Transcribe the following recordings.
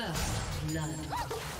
First blood.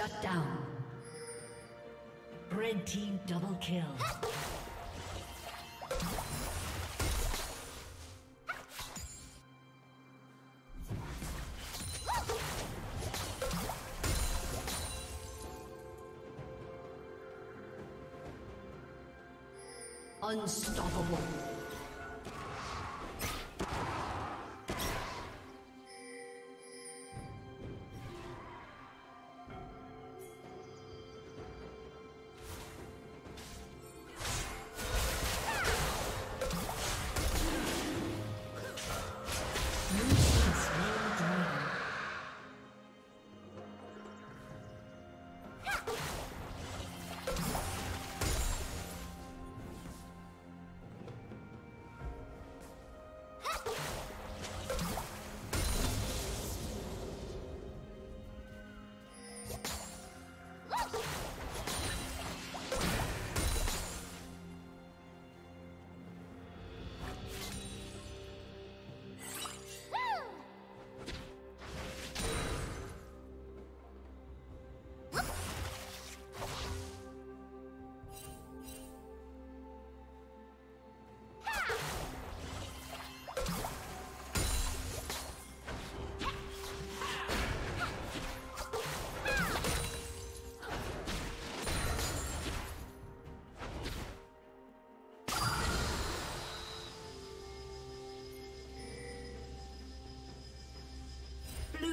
Shut down. Red team double kill. Unstoppable. Blue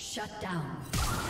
Shut down.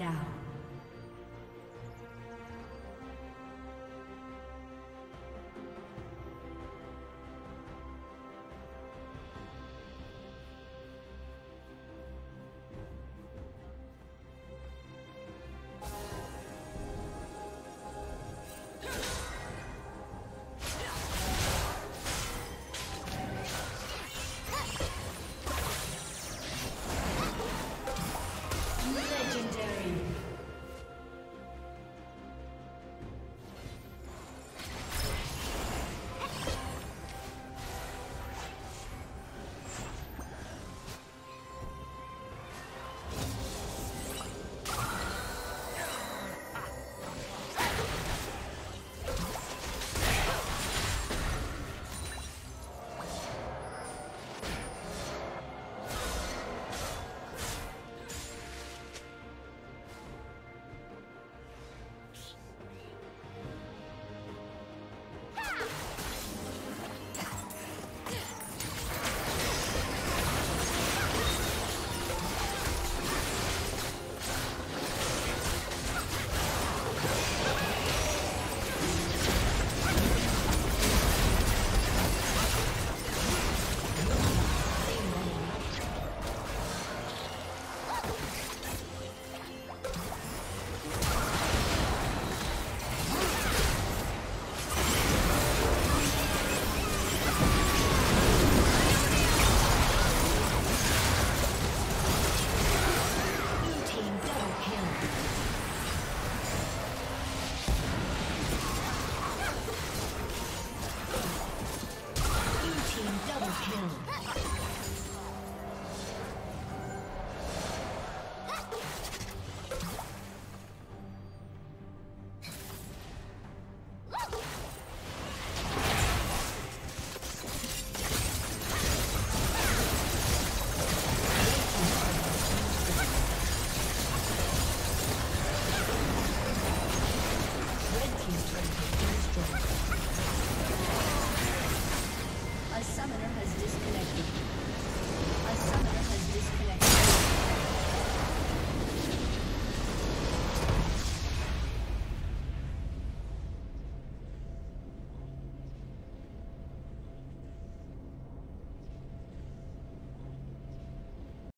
Down.